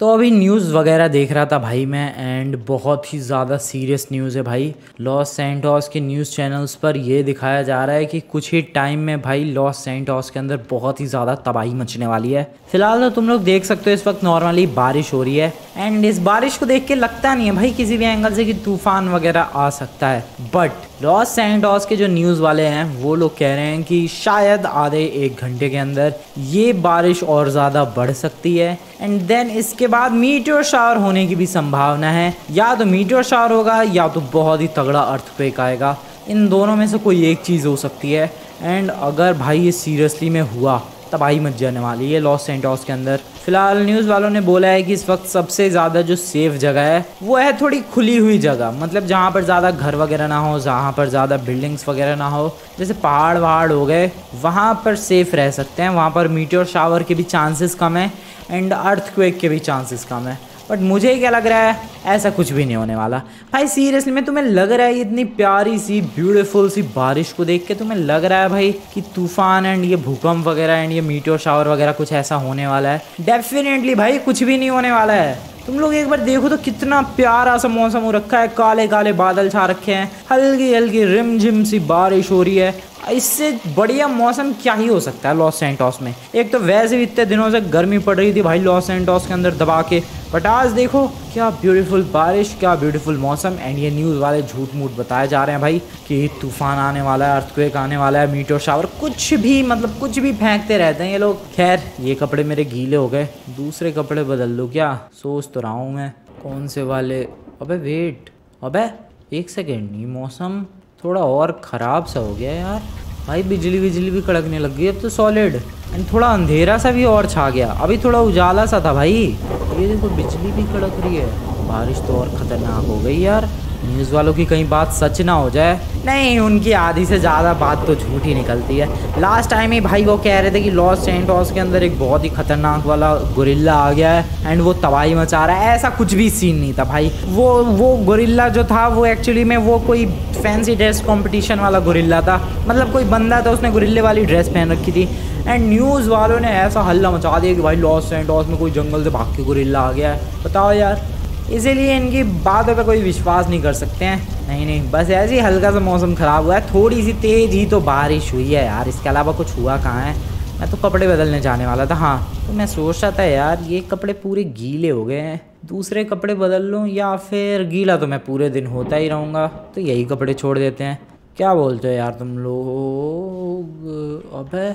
तो अभी न्यूज़ वगैरह देख रहा था भाई मैं एंड बहुत ही ज़्यादा सीरियस न्यूज़ है भाई। लॉस सेंटोस के न्यूज़ चैनल्स पर यह दिखाया जा रहा है कि कुछ ही टाइम में भाई लॉस सेंटोस के अंदर बहुत ही ज़्यादा तबाही मचने वाली है। फ़िलहाल तो तुम लोग देख सकते हो इस वक्त नॉर्मली बारिश हो रही है एंड इस बारिश को देख के लगता नहीं है भाई किसी भी एंगल से कि तूफ़ान वगैरह आ सकता है। बट लॉस सेंटोस के जो न्यूज़ वाले हैं, वो लोग कह रहे हैं कि शायद आधे एक घंटे के अंदर ये बारिश और ज़्यादा बढ़ सकती है। एंड देन इसके बाद मीटियोर शावर होने की भी संभावना है। या तो मीटियोर शावर होगा, या तो बहुत ही तगड़ा अर्थक्वेक आएगा। इन दोनों में से कोई एक चीज़ हो सकती है। एंड अगर भाई ये सीरियसली में हुआ, तबाही मच जाने वाली है लॉस सेंटोस के अंदर। फ़िलहाल न्यूज़ वालों ने बोला है कि इस वक्त सबसे ज़्यादा जो सेफ़ जगह है, वो है थोड़ी खुली हुई जगह। मतलब जहाँ पर ज़्यादा घर वगैरह ना हो, जहाँ पर ज़्यादा बिल्डिंग्स वगैरह ना हो। जैसे पहाड़ वहाड़ हो गए, वहाँ पर सेफ़ रह सकते हैं। वहाँ पर मीटर शावर के भी चांसेस कम है एंड अर्थ के भी चांसेस कम है। बट मुझे क्या लग रहा है? ऐसा कुछ भी नहीं होने वाला। भाई सीरियसली में तुम्हें लग रहा है इतनी प्यारी सी ब्यूटीफुल सी बारिश को देख के तुम्हें लग रहा है भाई कि तूफ़ान एंड ये भूकंप वगैरह एंड ये मीटर शावर वगैरह कुछ ऐसा होने वाला है? डेफिनेटली भाई, कुछ भी नहीं होने वाला है। तुम लोग एक बार देखो तो कितना प्यारा सा मौसम हो रखा है। काले काले बादल छा रखे हैं। हल्की हल्की रिम झिम सी बारिश हो रही है। इससे बढ़िया मौसम क्या ही हो सकता है लॉस सेंटोस में? एक तो वैसे भी इतने दिनों से गर्मी पड़ रही थी भाई लॉस सेंटोस के अंदर दबा के। बट आज देखो, क्या ब्यूटीफुल बारिश, क्या ब्यूटीफुल मौसम। एंड ये न्यूज़ वाले झूठ मूठ बताए जा रहे हैं भाई कि तूफ़ान आने वाला है अर्थक्वेक आने वाला है मीटर शावर कुछ भी मतलब कुछ भी फेंकते रहते हैं ये लोग। खैर, ये कपड़े मेरे गीले हो गए। दूसरे कपड़े बदल लो क्या? सोच तो रहा हूँ मैं। कौन से वाले? अबे वेट अबे एक सेकेंड ये मौसम थोड़ा और ख़राब सा हो गया यार। भाई, बिजली बिजली भी कड़कने लग गई अब तो सॉलिड एंड थोड़ा अंधेरा सा भी और छा गया। अभी थोड़ा उजाला सा था भाई। ये देखो, बिजली भी कड़क रही है। बारिश तो और ख़तरनाक हो गई यार। न्यूज़ वालों की कहीं बात सच ना हो जाए। नहीं, उनकी आधी से ज़्यादा बात तो झूठ ही निकलती है। लास्ट टाइम ही भाई वो कह रहे थे कि लॉस सेंटोस के अंदर एक बहुत ही खतरनाक वाला गुरिल्ला आ गया है एंड वो तबाही मचा रहा है। ऐसा कुछ भी सीन नहीं था भाई। वो वो गुरिल्ला जो था, वो एक्चुअली में वो कोई फैंसी ड्रेस कॉम्पिटिशन वाला गुरिल्ला था। मतलब कोई बंदा था, उसने गुरिल्ले वाली ड्रेस पहन रखी थी। एंड न्यूज़ वालों ने ऐसा हल्ला मचा दिया कि भाई लॉस सेंटोस में कोई जंगल से भाग के गुरिल्ला आ गया है। बताओ यार। इसीलिए इनकी बातों पे कोई विश्वास नहीं कर सकते हैं। नहीं नहीं, बस ऐसे ही हल्का सा मौसम ख़राब हुआ है। थोड़ी सी तेज़ ही तो बारिश हुई है यार। इसके अलावा कुछ हुआ कहाँ है? मैं तो कपड़े बदलने जाने वाला था। हाँ तो मैं सोच रहा था यार, ये कपड़े पूरे गीले हो गए हैं। दूसरे कपड़े बदल लूँ या फिर गीला तो मैं पूरे दिन होता ही रहूँगा। तो यही कपड़े छोड़ देते हैं। क्या बोलते हो यार तुम लोग? अबे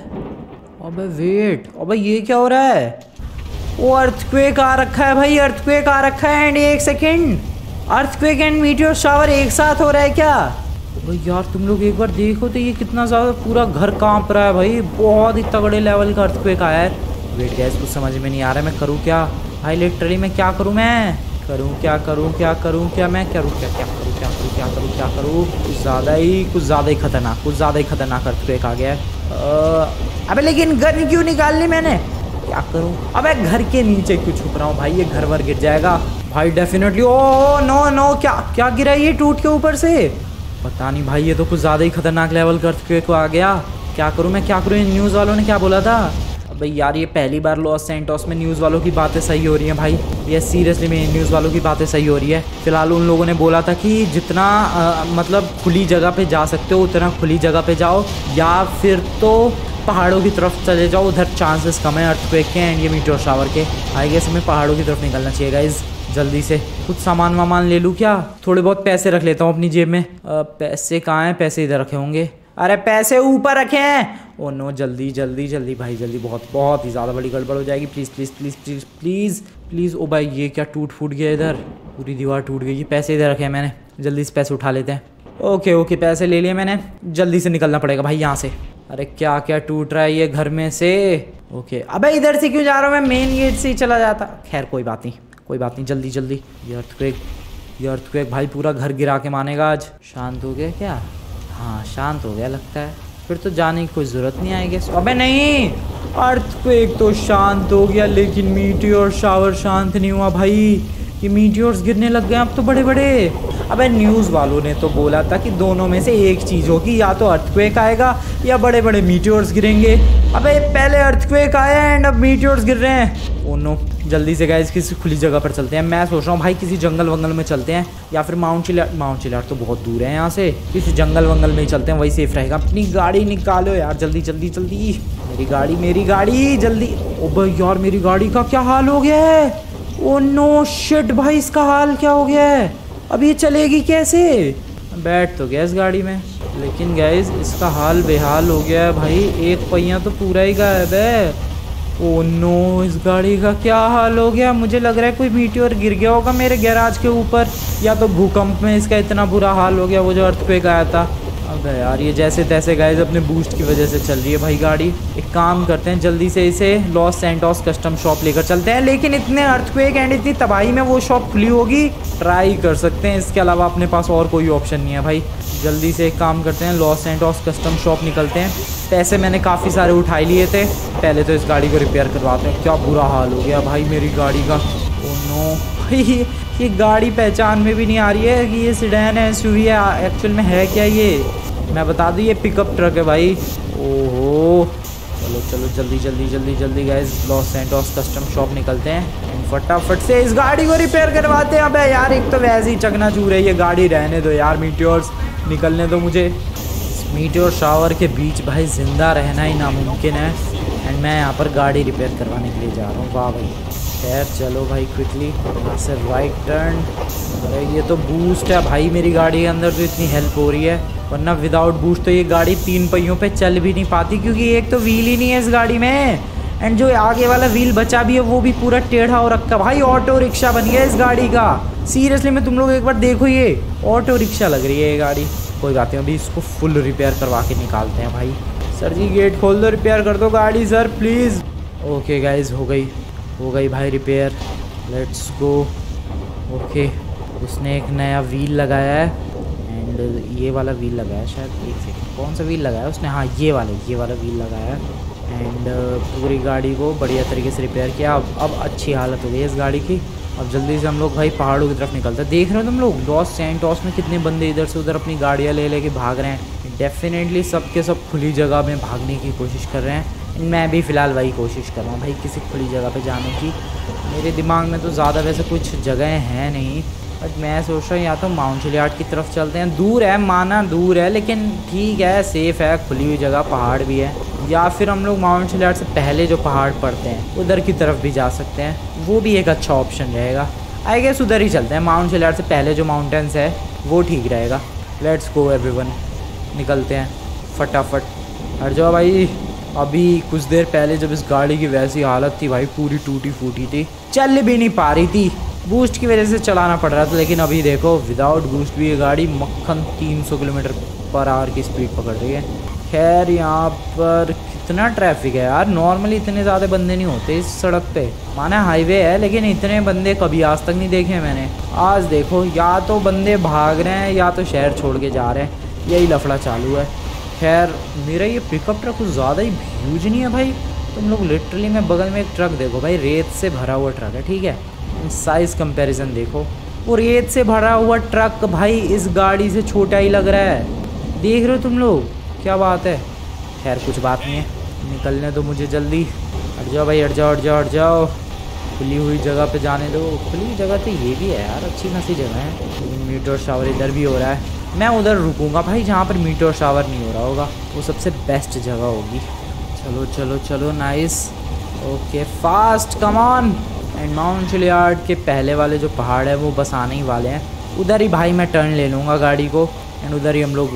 अबे वेट अबे ये क्या हो रहा है? वो अर्थक्वेक आ रखा है भाई अर्थक्वेक आ रखा है एंड एक second earthquake and meteor shower एक साथ हो रहा है क्या? भाई यार, तुम लोग एक बार देखो तो ये कितना ज़्यादा पूरा घर काँप रहा है भाई। बहुत ही तगड़े लेवल का अर्थक्वेक आया है। वेट गैस कुछ समझ में नहीं आ रहा है, मैं करूँ क्या? भाई लिटरली मैं क्या करूँ मैं? करूँ क्या करूँ क्या करूँ क्या, मैं करूँ क्या क्या करूँ क्या करूँ क्या करूँ क्या करूँ? कुछ ज़्यादा ही, कुछ ज़्यादा ही खतरनाक, कुछ ज़्यादा ही खतरनाक अर्थक्वेक आ गया है। अबे लेकिन गन क्यों निकाल ली मैंने? क्या करूँ? अबे घर के नीचे क्यों छुप रहा हूँ? भाई ये घर वर गिर जाएगा। भाई डेफिनेटली ओ नो नो क्या क्या गिरा ये टूट के ऊपर से? पता नहीं भाई ये तो कुछ ज़्यादा ही खतरनाक लेवल कर को आ गया। क्या करूँ मैं? क्या करूँ? न्यूज़ वालों ने क्या बोला था? भाई यार ये पहली बार लॉस सेंटोस में न्यूज़ वालों की बातें सही हो रही हैं भाई। ये सीरियसली में न्यूज़ वालों की बातें सही हो रही है। फ़िलहाल उन लोगों ने बोला था कि जितना आ, मतलब खुली जगह पे जा सकते हो उतना खुली जगह पे जाओ। या फिर तो पहाड़ों की तरफ़ चले जाओ उधर चांसेस कम है अर्थक्वेक के एंड ये मीटर शावर के। आई गेस हमें पहाड़ों की तरफ़ निकलना चाहिए गाइज़ जल्दी से। कुछ सामान वामान ले लूँ क्या? थोड़े बहुत पैसे रख लेता हूँ अपनी जेब में। आ, पैसे कहाँ हैं? पैसे इधर रखे होंगे। अरे पैसे ऊपर रखे हैं! ओ नो जल्दी जल्दी जल्दी भाई जल्दी। बहुत बहुत ही ज़्यादा बड़ी गड़बड़ हो जाएगी। Please please please please please please ओ भाई ये क्या टूट फूट गया इधर? पूरी दीवार टूट गई। पैसे इधर रखे हैं मैंने। जल्दी से पैसे उठा लेते हैं। ओके ओके पैसे ले लिए मैंने। जल्दी से निकलना पड़ेगा भाई यहाँ से। अरे क्या क्या टूट रहा है ये घर में से? ओके, अबे इधर से क्यों जा रहा हूँ मैं? मेन गेट से ही चला जाता। खैर, कोई बात नहीं, कोई बात नहीं, जल्दी जल्दी। ये अर्थक्वेक ये अर्थक्वेक भाई पूरा घर गिरा के मानेगा आज। शांत हो गया क्या? हाँ शांत हो गया लगता है। फिर तो जाने की कोई ज़रूरत नहीं आएगी अबे नहीं! अर्थ अर्थक्वेक तो शांत हो गया, लेकिन मीटी और शावर शांत नहीं हुआ भाई। कि मीटियोर्स गिरने लग गए अब तो बड़े बड़े अबे न्यूज़ वालों ने तो बोला था कि दोनों में से एक चीज़ होगी, या तो अर्थक्वेक आएगा, या बड़े बड़े मीटियोर्स गिरेंगे। अबे पहले अर्थक्वेक आया एंड अब मीटियोर्स गिर रहे हैं। ओ नो जल्दी से गए किसी खुली जगह पर चलते हैं। मैं सोच रहा हूँ, भाई किसी जंगल वंगल में चलते हैं, या फिर माउंट चिलार माउंट चिलार तो बहुत दूर है यहाँ से। किसी जंगल वंगल में ही चलते हैं, वही सेफ़ रहेगा। अपनी गाड़ी निकालो यार, जल्दी जल्दी जल्दी। मेरी गाड़ी मेरी गाड़ी, जल्दी। ओ भाई यार मेरी गाड़ी का क्या हाल हो गया है? ओ नो शिट भाई इसका हाल क्या हो गया है? अब ये चलेगी कैसे? बैठ तो गया इस गाड़ी में। लेकिन गैस इसका हाल बेहाल हो गया है भाई। एक पहिया तो पूरा ही गायब है। ओ नो इस गाड़ी का क्या हाल हो गया? मुझे लग रहा है कोई मीटियोर गिर गया होगा मेरे गैराज के ऊपर। या तो भूकंप में इसका इतना बुरा हाल हो गया, वो जो अर्थ पे गया था। अब यार, ये जैसे तैसे गाइज़ अपने बूस्ट की वजह से चल रही है। भाई गाड़ी, एक काम करते हैं, जल्दी से इसे लॉस सेंटोस कस्टम शॉप लेकर चलते हैं। लेकिन इतने अर्थक्वेक एंड इतनी तबाही में वो शॉप खुली होगी ट्राई कर सकते हैं। इसके अलावा अपने पास और कोई ऑप्शन नहीं है भाई। जल्दी से एक काम करते हैं लॉस सेंटोस कस्टम शॉप निकलते हैं। पैसे मैंने काफ़ी सारे उठाई लिए थे। पहले तो इस गाड़ी को रिपेयर करवाते हैं। क्या बुरा हाल हो गया भाई मेरी गाड़ी का। ओ नो ये गाड़ी पहचान में भी नहीं आ रही है कि ये सिडैन है एस है एक्चुअल में है क्या ये? मैं बता दूँ, ये पिकअप ट्रक है भाई। ओहो। चलो चलो, जल्दी जल्दी जल्दी जल्दी गए लॉस सेंटोस कस्टम शॉप निकलते हैं। फटाफट से इस गाड़ी को रिपेयर करवाते हैं। अबे यार, एक तो वैसे ही चकना चू रही है गाड़ी, रहने दो यार मीटियोर्स निकलने दो मुझे। मीटियोर शावर के बीच भाई, ज़िंदा रहना ही नामुमकिन है। एंड मैं यहाँ पर गाड़ी रिपेयर करवाने के लिए जा रहा हूँ। वाह भाई। खैर, चलो भाई क्विकली यहाँ से राइट टर्न अरे, ये तो बूस्ट है भाई मेरी गाड़ी के अंदर तो इतनी हेल्प हो रही है। वरना विदाउट बूस्ट तो ये गाड़ी तीन पहियों पे चल भी नहीं पाती, क्योंकि एक तो व्हील ही नहीं है इस गाड़ी में। एंड जो आगे वाला व्हील बचा भी है, वो भी पूरा टेढ़ा हो रखा भाई ऑटो रिक्शा बन गया इस गाड़ी का। सीरियसली मैं तुम लोग एक बार देखो ये। ऑटो रिक्शा लग रही है ये गाड़ी। कोई बात नहीं, अभी इसको फुल रिपेयर करवा के निकालते हैं भाई। सर जी गेट खोल दो रिपेयर कर दो गाड़ी सर प्लीज़ ओके गाइज़ हो गई। हो गई भाई रिपेयर लेट्स गो ओके उसने एक नया व्हील लगाया है. एंड ये वाला व्हील लगाया शायद. एक सेकंड कौन सा व्हील लगाया उसने? हाँ ये वाला ये वाला व्हील लगाया है. एंड पूरी गाड़ी को बढ़िया तरीके से रिपेयर किया. अब अब अच्छी हालत हो गई इस गाड़ी की. अब जल्दी से हम लोग भाई पहाड़ों की तरफ़ निकलते हैं. देख रहे हो तुम लोग? लॉस सेंटॉस में कितने बंदे इधर से उधर अपनी गाड़ियाँ ले, लेके भाग रहे हैं. डेफिनेटली सब के सब खुली जगह में भागने की कोशिश कर रहे हैं. मैं भी फ़िलहाल वही कोशिश कर रहा हूँ भाई किसी खुली जगह पे जाने की। मेरे दिमाग में तो ज़्यादा वैसे कुछ जगह हैं नहीं बट मैं सोच रहा हूँ या तो माउंट चिलियाट की तरफ़ चलते हैं। दूर है, माना दूर है, लेकिन ठीक है सेफ़ है, खुली हुई जगह, पहाड़ भी है। या फिर हम लोग माउंट चिलियाट से पहले जो पहाड़ पड़ते हैं, उधर की तरफ़ भी जा सकते हैं। वो भी एक अच्छा ऑप्शन रहेगा। आई गेस उधर ही चलते हैं। माउंट चिलियाट से पहले जो माउंटेंस है, वो ठीक रहेगा। लेट्स गो एवरीवन निकलते हैं। फटाफट। हट जाओ भाई। अभी कुछ देर पहले जब इस गाड़ी की वैसी हालत थी भाई, पूरी टूटी फूटी थी। चल भी नहीं पा रही थी। बूस्ट की वजह से चलाना पड़ रहा था, लेकिन अभी देखो विदाउट बूस्ट भी ये गाड़ी मक्खन 300 किलोमीटर पर आवर की स्पीड पकड़ रही है। खैर, यहाँ पर कितना ट्रैफ़िक है यार। नॉर्मली इतने ज़्यादा बंदे नहीं होते इस सड़क पे। माना हाईवे है, लेकिन इतने बंदे कभी आज तक नहीं देखे मैंने। आज देखो, या तो बंदे भाग रहे हैं, या तो शहर छोड़ के जा रहे हैं। यही लफड़ा चालू है। खैर, मेरा ये पिकअप ट्रक कुछ ज़्यादा ही ह्यूज नहीं है भाई। तुम लोग लिटरली मैं बगल में एक ट्रक देखो भाई, रेत से भरा हुआ ट्रक है, ठीक है? साइज़ कंपैरिजन देखो। वो रेत से भरा हुआ ट्रक भाई इस गाड़ी से छोटा ही लग रहा है। देख रहे हो तुम लोग? क्या बात है? खैर, कुछ बात नहीं है। निकलने दो मुझे जल्दी। हट जाओ भाई, हट जाओ हट जाओ हट जाओ। खुली हुई जगह पे जाने दो। खुली हुई जगह तो ये भी है यार, अच्छी खासी जगह है। मीटर शावर इधर भी हो रहा है। मैं उधर रुकूँगा भाई, जहाँ पर मीटर शावर नहीं हो रहा होगा। वो सबसे बेस्ट जगह होगी। चलो चलो चलो nice okay fast come on and Mount Chiliad के पहले वाले जो पहाड़ है, वो बस आने ही वाले हैं। उधर ही भाई मैं टर्न ले लूँगा गाड़ी को। एंड उधर ही हम लोग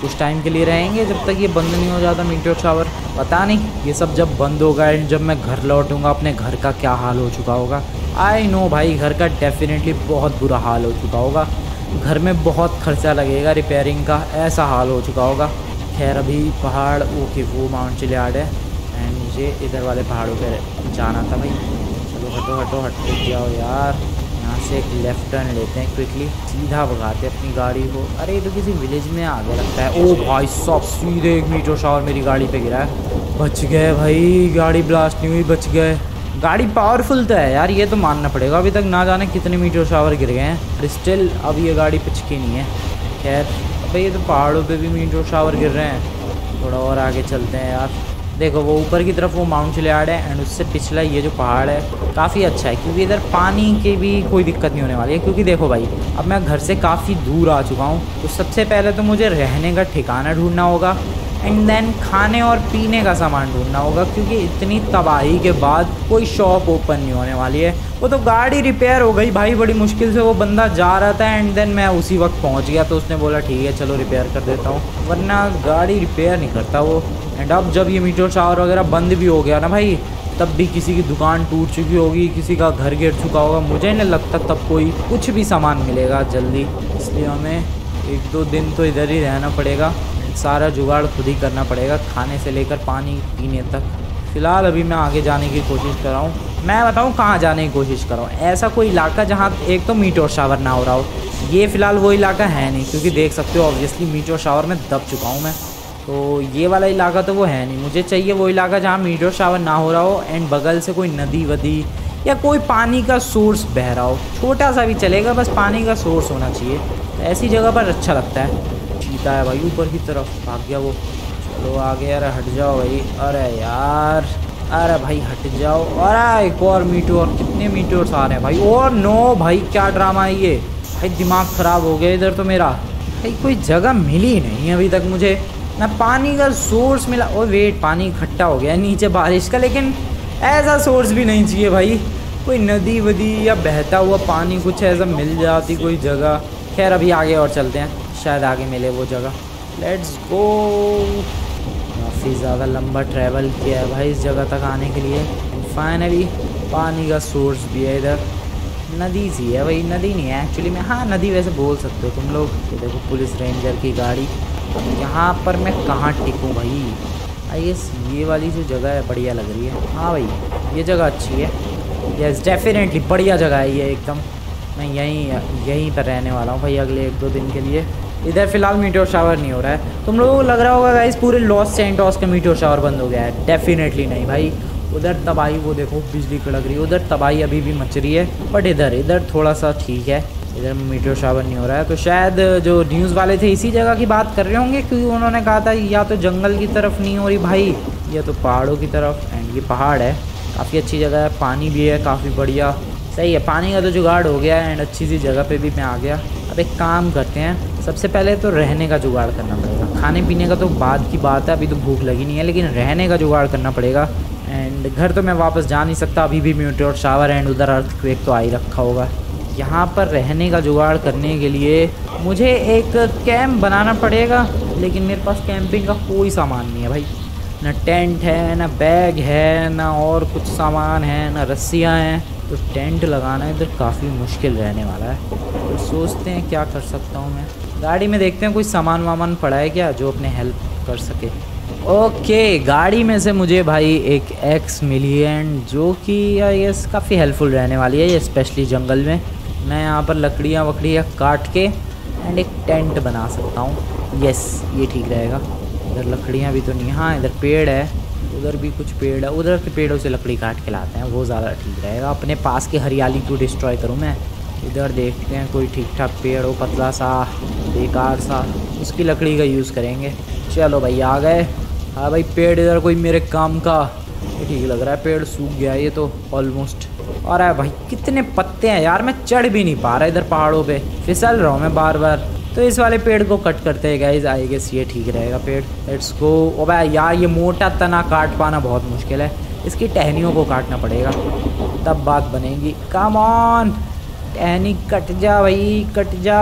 कुछ टाइम के लिए रहेंगे, जब तक ये बंद नहीं हो जाता मीटर शावर पता नहीं, ये सब जब बंद होगा एंड जब मैं घर लौटूँगा, अपने घर का क्या हाल हो चुका होगा। आई नो भाई, घर का डेफिनेटली बहुत बुरा हाल हो चुका होगा। घर में बहुत खर्चा लगेगा रिपेयरिंग का, ऐसा हाल हो चुका होगा। खैर, अभी पहाड़ ओके वो माउंट चिलियार्ड है एंड मुझे इधर वाले पहाड़ों पर जाना था भाई। चलो हटो हटो, हट। जाओ यार। यहाँ से एक लेफ़्ट टर्न लेते हैं क्विकली सीधा भगाते हैं अपनी गाड़ी को। अरे तो किसी विलेज में आगे लगता है। ओ भाई सब सीधे एक मीटर शावर मेरी गाड़ी पे गिरा है। बच गए भाई, गाड़ी ब्लास्ट नहीं हुई, बच गए। गाड़ी पावरफुल तो है यार, ये तो मानना पड़ेगा। अभी तक ना जाने कितने मीटर शावर गिर गए हैं पर स्टिल अब ये गाड़ी पिचकी नहीं है। खैर भाई ये तो पहाड़ों पे भी मीटर शावर गिर रहे हैं। थोड़ा और आगे चलते हैं यार। देखो, वो ऊपर की तरफ़ वो माउंट चिलियाड है एंड उससे पिछला ये जो पहाड़ है, काफ़ी अच्छा है, क्योंकि इधर पानी की भी कोई दिक्कत नहीं होने वाली है। क्योंकि देखो भाई, अब मैं घर से काफ़ी दूर आ चुका हूँ तो सबसे पहले तो मुझे रहने का ठिकाना ढूंढना होगा। एंड देन खाने और पीने का सामान ढूंढना होगा, क्योंकि इतनी तबाही के बाद कोई शॉप ओपन नहीं होने वाली है। वो तो गाड़ी रिपेयर हो गई, भाई बड़ी मुश्किल से वो बंदा जा रहा था एंड देन मैं उसी वक्त पहुँच गया तो उसने बोला, ठीक है, चलो रिपेयर कर देता हूँ। वरना गाड़ी रिपेयर नहीं करता वो। एंड अब जब ये मीटर शावर वगैरह बंद भी हो गया ना भाई, तब भी किसी की दुकान टूट चुकी होगी, किसी का घर गिर चुका होगा। मुझे नहीं लगता तब कोई कुछ भी सामान मिलेगा जल्दी। इसलिए हमें एक दो दिन तो इधर ही रहना पड़ेगा। सारा जुगाड़ खुद ही करना पड़ेगा, खाने से लेकर पानी पीने तक। फ़िलहाल अभी मैं आगे जाने की कोशिश कर रहा हूँ। मैं बताऊँ कहाँ जाने की कोशिश कर रहा हूँ? ऐसा कोई इलाका जहाँ एक तो मीट और शावर ना हो रहा हो। ये फ़िलहाल वो इलाका है नहीं, क्योंकि देख सकते हो ऑब्वियसली मीट और शावर में दब चुका हूँ मैं। तो ये वाला इलाका तो वो है नहीं। मुझे चाहिए वो इलाका जहाँ मीट और शावर ना हो रहा हो एंड बगल से कोई नदी वदी या कोई पानी का सोर्स बह रहा हो। छोटा सा भी चलेगा, बस पानी का सोर्स होना चाहिए। तो ऐसी जगह पर अच्छा लगता है। चीता है भाई, ऊपर की तरफ़ भाग गया वो। चलो आगे, अरे हट जाओ भाई। अरे यार, अरे भाई हट जाओ। अरे एक और मीटोर कितने मीटोर्स आ रहे हैं भाई। और नो भाई, क्या ड्रामा है ये। भाई दिमाग ख़राब हो गया इधर तो मेरा। भाई कोई जगह मिली नहीं अभी तक मुझे। ना पानी का सोर्स मिला। ओ वेट पानी इकट्ठा हो गया नीचे बारिश का, लेकिन ऐसा सोर्स भी नहीं चाहिए भाई। कोई नदी वदी या बहता हुआ पानी कुछ ऐसा मिल जाती कोई जगह। खैर, अभी आगे और चलते हैं। शायद आगे मिले वो जगह। लेट्स गो काफ़ी ज़्यादा लंबा ट्रैवल किया है भाई इस जगह तक आने के लिए। फाइनली पानी का सोर्स भी है इधर। नदी सी है भाई, नदी नहीं है एक्चुअली में। हाँ नदी वैसे बोल सकते हो तुम लोग। ये देखो पुलिस रेंजर की गाड़ी। यहाँ पर मैं कहाँ टिकूँ भाई? आई गेस ये वाली जो जगह है, बढ़िया लग रही है। हाँ भाई, ये जगह अच्छी है। यस डेफिनेटली बढ़िया जगह है ये एकदम। मैं यहीं यहीं पर रहने वाला हूँ भाई अगले एक दो दिन के लिए। इधर फ़िलहाल मीटर शावर नहीं हो रहा है। तुम लोगों को लग रहा होगा गाइस पूरे लॉस सेंटोस का मीटर शावर बंद हो गया है। डेफिनेटली नहीं, भाई। उधर तबाही, वो देखो, बिजली कड़क रही है। उधर तबाही अभी भी मच रही है बट इधर इधर थोड़ा सा ठीक है। इधर मीटर शावर नहीं हो रहा है। तो शायद जो न्यूज़ वाले थे इसी जगह की बात कर रहे होंगे, क्योंकि उन्होंने कहा था, या तो जंगल की तरफ़ नहीं हो रही, भाई, या तो पहाड़ों की तरफ़। एंड ये पहाड़ है। काफ़ी अच्छी जगह है। पानी भी है, काफ़ी बढ़िया। सही है, पानी का तो जुगाड़ हो गया एंड अच्छी सी जगह पे भी मैं आ गया। अब एक काम करते हैं, सबसे पहले तो रहने का जुगाड़ करना पड़ेगा। खाने पीने का तो बाद की बात है, अभी तो भूख लगी नहीं है, लेकिन रहने का जुगाड़ करना पड़ेगा। एंड घर तो मैं वापस जा नहीं सकता, अभी भी म्यूटर शावर एंड उधर अर्थ क्वेक तो आ ही रखा होगा। यहाँ पर रहने का जुगाड़ करने के लिए मुझे एक कैंप बनाना पड़ेगा, लेकिन मेरे पास कैंपिंग का कोई सामान नहीं है भाई। ना टेंट है, ना बैग है, ना और कुछ सामान है, ना रस्सियाँ हैं। तो टेंट लगाना इधर काफ़ी मुश्किल रहने वाला है। तो सोचते हैं क्या कर सकता हूँ मैं। गाड़ी में देखते हैं कोई सामान वामान पड़ा है क्या जो अपने हेल्प कर सके। ओके, गाड़ी में से मुझे भाई एक एक्स मिली है जो कि ये काफ़ी हेल्पफुल रहने वाली है ये स्पेशली जंगल में। मैं यहाँ पर लकड़ियाँ वकड़ियाँ काट के एंड एक टेंट बना सकता हूँ। यस ये ठीक रहेगा। इधर लकड़ियाँ भी तो नहीं हाँ इधर पेड़ है। उधर भी कुछ पेड़ है, उधर के पेड़ों से लकड़ी काट के लाते हैं, वो ज़्यादा ठीक रहेगा। अपने पास की हरियाली को डिस्ट्रॉय करूँ मैं। इधर देखते हैं कोई ठीक ठाक पेड़ हो, पतला सा, बेकार सा, उसकी लकड़ी का यूज़ करेंगे। चलो भाई, आ गए। हाँ भाई, पेड़ इधर कोई मेरे काम का। ठीक लग रहा है, पेड़ सूख गया ये तो ऑलमोस्ट और भाई, कितने पत्ते हैं यार, मैं चढ़ भी नहीं पा रहा इधर पहाड़ों पे। फिसल रहा हूँ मैं बार बार तो इस वाले पेड़ को कट करते हैं गाइज़ आई गेस ये ठीक रहेगा पेड़. लेट्स गो ओ भाई, यार, ये मोटा तना काट पाना बहुत मुश्किल है। इसकी टहनियों को काटना पड़ेगा। तब बात बनेगी। कम ऑन टहनी कट जा भाई, कट जा।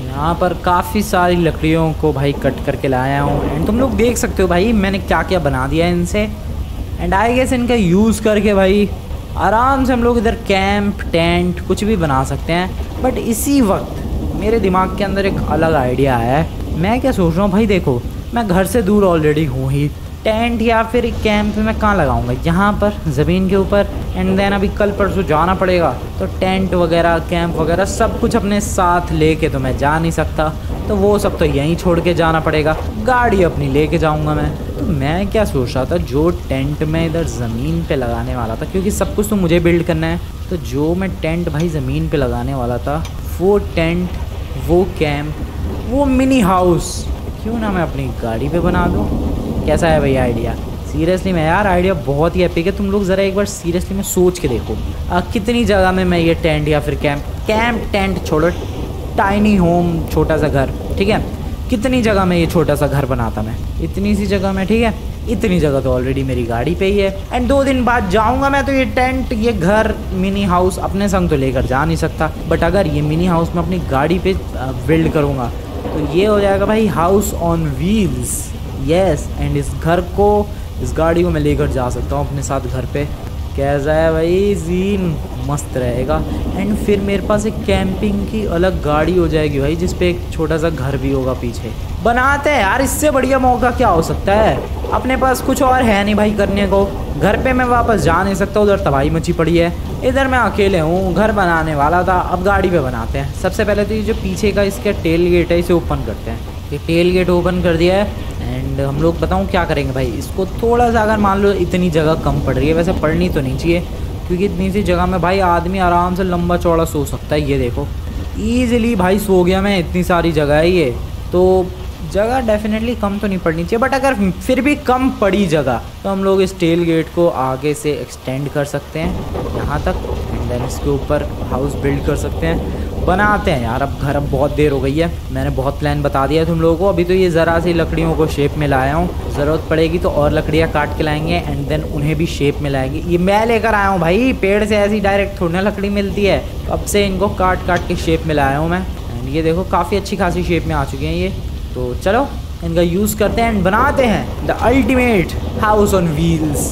यहाँ पर काफ़ी सारी लकड़ियों को भाई कट करके लाया हूँ। एंड तुम लोग देख सकते हो भाई, मैंने क्या क्या बना दिया है इनसे। एंड आई गेस इनका यूज़ करके भाई, आराम से हम लोग इधर कैंप टेंट कुछ भी बना सकते हैं। बट इसी वक्त मेरे दिमाग के अंदर एक अलग आइडिया है। मैं क्या सोच रहा हूँ? भाई देखो, मैं घर से दूर ऑलरेडी हूँ ही। टेंट या फिर कैंप मैं कहाँ लगाऊँगा? यहाँ पर, ज़मीन के ऊपर एंड देन अभी कल परसों जाना पड़ेगा। तो टेंट वगैरह कैंप वगैरह सब कुछ अपने साथ लेके तो मैं जा नहीं सकता। तो वो सब तो यहीं छोड़ के जाना पड़ेगा। गाड़ी अपनी लेके जाऊँगा मैं। तो मैं क्या सोच रहा था, जो टेंट मैं इधर ज़मीन पे लगाने वाला था, क्योंकि सब कुछ तो मुझे बिल्ड करना है। तो जो मैं टेंट भाई ज़मीन पे लगाने वाला था, वो टेंट वो कैंप वो मिनी हाउस। क्यों ना मैं अपनी गाड़ी पे बना दूँ? कैसा है भैया आइडिया? सीरियसली मैं यार आइडिया बहुत ही एपिक है। तुम लोग ज़रा एक बार सीरियसली में सोच के देखो। आ, कितनी जगह में मैं ये टेंट या फिर कैंप कैंप टेंट छोड़ो। टाइनी होम छोटा सा घर ठीक है? कितनी जगह में ये छोटा सा घर बनाता मैं? इतनी सी जगह में ठीक है? इतनी जगह तो ऑलरेडी मेरी गाड़ी पे ही है। एंड दो दिन बाद जाऊँगा मैं तो ये टेंट ये घर मिनी हाउस अपने संग तो लेकर जा नहीं सकता। बट अगर ये मिनी हाउस मैं अपनी गाड़ी पे बिल्ड करूँगा तो ये हो जाएगा भाई house on wheels yes and इस घर को, इस गाड़ी को मैं लेकर जा सकता हूँ अपने साथ घर पे। कैसा है भाई? जीन मस्त रहेगा। एंड फिर मेरे पास एक कैंपिंग की अलग गाड़ी हो जाएगी भाई जिस पे एक छोटा सा घर भी होगा पीछे। बनाते हैं यार, इससे बढ़िया मौका क्या हो सकता है? अपने पास कुछ और है नहीं भाई करने को। घर पे मैं वापस जा नहीं सकता, उधर तबाही मची पड़ी है। इधर मैं अकेले हूँ, घर बनाने वाला था, अब गाड़ी पे बनाते हैं। सबसे पहले तो ये जो पीछे का इसका टेल गेट है, इसे ओपन करते हैं। ये टेल गेट ओपन कर दिया है एंड हम लोग बताऊँ क्या करेंगे भाई? इसको थोड़ा सा अगर मान लो इतनी जगह कम पड़ रही है, वैसे पढ़नी तो नहीं चाहिए, क्योंकि इतनी सी जगह में भाई आदमी आराम से लंबा चौड़ा सो सकता है, ये देखो। ईजिली भाई सो गया मैं, इतनी सारी जगह है ये। तो जगह डेफिनेटली कम तो नहीं पड़नी चाहिए बट अगर फिर भी कम पड़ी जगह तो हम लोग इस टेल गेट को आगे से एक्सटेंड कर सकते हैं। यहाँ तक एंड देन इसके ऊपर हाउस बिल्ड कर सकते हैं। बनाते हैं यार, अब घर अब बहुत देर हो गई है। मैंने बहुत प्लान बता दिया तुम लोगों को। अभी तो ये ज़रा सी लकड़ियों को शेप में लाया हूँ। ज़रूरत पड़ेगी तो और लकड़ियाँ काट के लाएँगे एंड देन उन्हें भी शेप में लाएँगे। ये मैं लेकर आया हूँ भाई, पेड़ से ऐसी डायरेक्ट थोड़ी ना लकड़ी मिलती है। अब से इनको काट काट के शेप में लाया हूँ मैं। एंड ये देखो, काफ़ी अच्छी खासी शेप में आ चुके हैं ये। तो चलो, इनका यूज़ करते हैं एंड बनाते हैं the ultimate house on wheels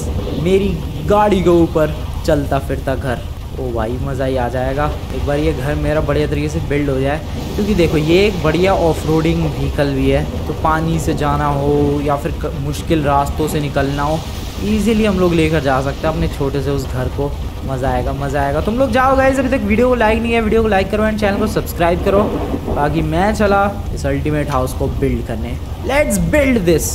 मेरी गाड़ी के ऊपर चलता फिरता घर। ओ भाई, मज़ा ही आ जाएगा। एक बार ये घर मेरा बढ़िया तरीके से बिल्ड हो जाए। क्योंकि देखो, ये एक बढ़िया ऑफ़ रोडिंग व्हीकल भी है। तो पानी से जाना हो या फिर मुश्किल रास्तों से निकलना हो ईजिली हम लोग लेकर जा सकते हैं अपने छोटे से उस घर को। मज़ा आएगा मज़ा आएगा। तुम लोग जाओ गाइज़ अभी तक वीडियो को लाइक नहीं है वीडियो को लाइक करो एंड चैनल को सब्सक्राइब करो बाकी मैं चला इस अल्टीमेट हाउस को बिल्ड करने। लेट्स बिल्ड दिस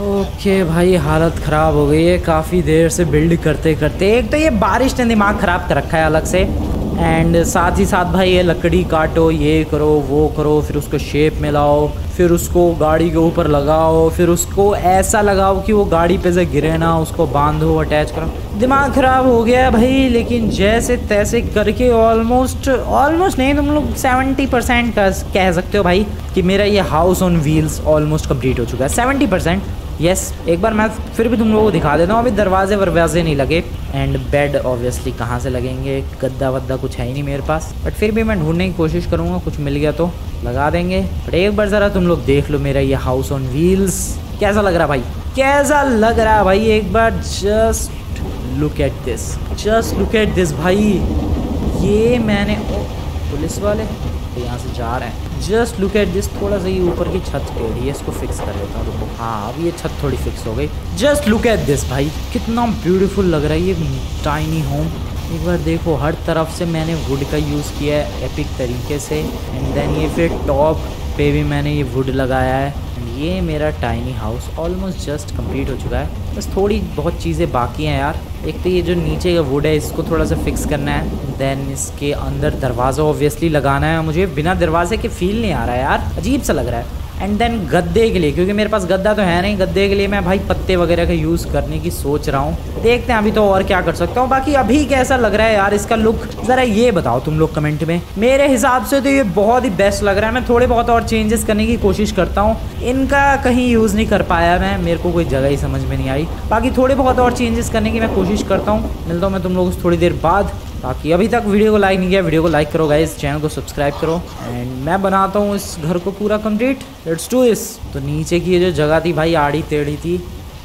ओके भाई, हालत ख़राब हो गई है। काफ़ी देर से बिल्ड करते करते एक तो ये बारिश ने दिमाग ख़राब कर रखा है अलग से। एंड साथ ही साथ भाई, ये लकड़ी काटो, ये करो, वो करो, फिर उसको शेप में लाओ, फिर उसको गाड़ी के ऊपर लगाओ, फिर उसको ऐसा लगाओ कि वो गाड़ी पे से गिरे ना, उसको बांधो अटैच करो। दिमाग ख़राब हो गया भाई, लेकिन जैसे तैसे करके ऑलमोस्ट ऑलमोस्ट नहीं, तुम लोग सेवेंटी परसेंट कह सकते हो भाई कि मेरा ये house on wheels almost complete हो चुका है। सेवेंटी परसेंट यस एक बार मैं फिर भी तुम लोगों को दिखा देता हूँ, अभी दरवाजे वरवाजे नहीं लगे। एंड बेड ऑब्वियसली कहाँ से लगेंगे? गद्दा वद्दा कुछ है ही नहीं मेरे पास। बट फिर भी मैं ढूँढने की कोशिश करूँगा, कुछ मिल गया तो लगा देंगे। बट एक बार ज़रा तुम लोग देख लो मेरा ये हाउस ऑन व्हील्स कैसा लग रहा भाई? कैसा लग रहा भाई? एक बार just look at this just look at this भाई। ये मैंने पुलिस वाले? तो यहाँ से जा रहे हैं। जस्ट लुक एट दिस, थोड़ा सा ये ऊपर की छत टेढ़ी है इसको फिक्स कर लेता हूँ। रुको हाँ अब ये छत थोड़ी फिक्स हो गई। जस्ट लुक एट दिस भाई, कितना ब्यूटीफुल लग रहा है ये टाइनी होम एक बार देखो, हर तरफ़ से मैंने वुड का यूज़ किया है एपिक तरीके से। एंड देन ये फिर टॉप पे भी मैंने ये वुड लगाया है। ये मेरा tiny house almost just complete हो चुका है। बस थोड़ी बहुत चीज़ें बाकी हैं यार। एक तो ये जो नीचे का वुड है, इसको थोड़ा सा फिक्स करना है। देन इसके अंदर दरवाज़ा ऑब्वियसली लगाना है। मुझे बिना दरवाजे के फील नहीं आ रहा है यार। अजीब सा लग रहा है। एंड देन गद्दे के लिए, क्योंकि मेरे पास गद्दा तो है नहीं, गद्दे के लिए मैं भाई पत्ते वगैरह का यूज़ करने की सोच रहा हूँ। देखते हैं अभी तो और क्या कर सकता हूँ। बाकी अभी कैसा लग रहा है यार इसका लुक ज़रा ये बताओ तुम लोग कमेंट में। मेरे हिसाब से तो ये बहुत ही बेस्ट लग रहा है। मैं थोड़े बहुत और चेंजेस करने की कोशिश करता हूँ। इनका कहीं यूज़ नहीं कर पाया मैं। मेरे को कोई जगह ही समझ में नहीं आई। बाकी थोड़े बहुत और चेंजेस करने की मैं कोशिश करता हूँ। मिलता हूँ मैं तुम लोग थोड़ी देर बाद। बाकी अभी तक वीडियो को लाइक नहीं किया, वीडियो को लाइक करो गाइस चैनल को सब्सक्राइब करो। एंड मैं बनाता हूँ इस घर को पूरा कंप्लीट लेट्स डू इस तो नीचे की ये जो जगह थी भाई, आड़ी टेढ़ी थी,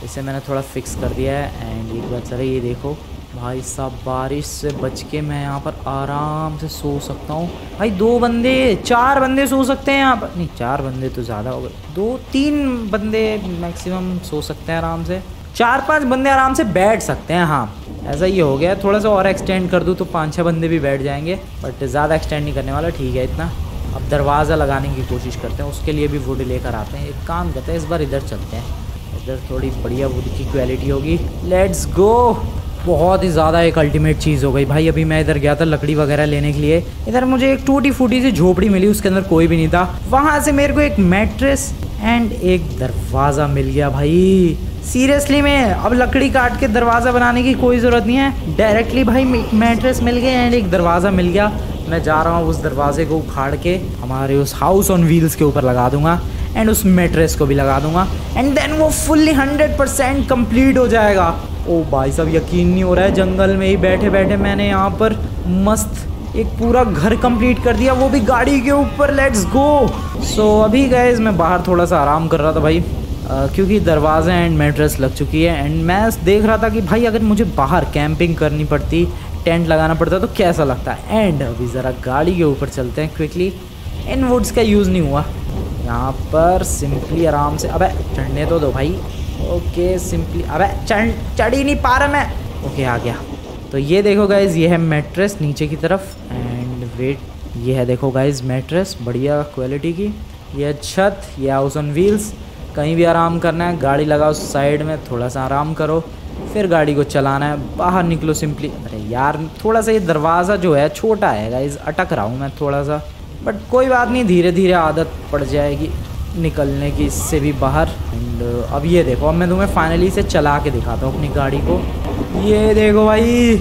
इसे मैंने थोड़ा फिक्स कर दिया है। एंड एक बार चले ये देखो। भाई साहब, बारिश से बच के मैं यहाँ पर आराम से सो सकता हूँ। भाई दो बंदे, चार बंदे सो सकते हैं यहाँ पर। नहीं, चार बंदे तो ज़्यादा हो गए। दो, तीन बंदे मैक्सिमम सो सकते हैं आराम से। चार पाँच बंदे आराम से बैठ सकते हैं हाँ। ऐसा ही हो गया। थोड़ा सा और एक्सटेंड कर दूँ तो पाँच छः बंदे भी बैठ जाएँगे बट ज़्यादा एक्सटेंड नहीं करने वाला, ठीक है इतना। अब दरवाज़ा लगाने की कोशिश करते हैं, उसके लिए भी वुड लेकर आते हैं। एक काम करते हैं, इस बार इधर चलते हैं। इधर थोड़ी बढ़िया वुड की क्वालिटी होगी। लेट्स गो बहुत ही ज़्यादा एक अल्टीमेट चीज़ हो गई। भाई, अभी मैं इधर गया था लकड़ी वगैरह लेने के लिए। इधर मुझे एक टूटी फूटी सी झोपड़ी मिली, उसके अंदर कोई भी नहीं था। वहाँ से मेरे को एक मैट्रेस एंड एक दरवाज़ा मिल गया, भाई। सीरियसली में अब लकड़ी काट के दरवाज़ा बनाने की कोई ज़रूरत नहीं है। डायरेक्टली भाई मैट्रेस मिल गए एंड एक दरवाज़ा मिल गया। मैं जा रहा हूँ उस दरवाजे को उखाड़ के, हमारे उस हाउस ऑन व्हील्स के ऊपर लगा दूँगा एंड उस मेट्रेस को भी लगा दूँगा। एंड देन वो फुल्ली हंड्रेड परसेंट कंप्लीट हो जाएगा। ओ भाई साहब, यकीन नहीं हो रहा है, जंगल में ही बैठे बैठे मैंने यहाँ पर मस्त एक पूरा घर कंप्लीट कर दिया। वो भी गाड़ी के ऊपर लेट्स गो सो अभी गए मैं बाहर थोड़ा सा आराम कर रहा था भाई। क्योंकि दरवाज़े एंड मेट्रेस लग चुकी है। एंड मैं देख रहा था कि भाई, अगर मुझे बाहर कैंपिंग करनी पड़ती टेंट लगाना पड़ता तो कैसा लगता है? एंड अभी ज़रा गाड़ी के ऊपर चलते हैं क्विकली इन वुड्स का यूज़ नहीं हुआ। यहाँ पर सिंपली आराम से अबे, चढ़ने तो दो भाई। ओके सिंपली अबे, चढ़ चढ़ ही नहीं पा रहा मैं। ओके, आ गया। तो ये देखो गाइज़ ये है मेट्रेस नीचे की तरफ़। एंड वेट ये है देखो गाइज़ मेट्रेस बढ़िया क्वालिटी की। ये छत, ये हाउस ऑन व्हील्स कहीं भी आराम करना है, गाड़ी लगाओ साइड में, थोड़ा सा आराम करो, फिर गाड़ी को चलाना है, बाहर निकलो सिंपली अरे यार, थोड़ा सा ये दरवाज़ा जो है, छोटा है गाइज़ अटक रहा हूँ मैं थोड़ा सा। बट कोई बात नहीं धीरे धीरे आदत पड़ जाएगी निकलने की, इससे भी बाहर। एंड अब ये देखो, अब मैं तुम्हें फाइनली से चला के दिखाता हूँ अपनी गाड़ी को। ये देखो भाई,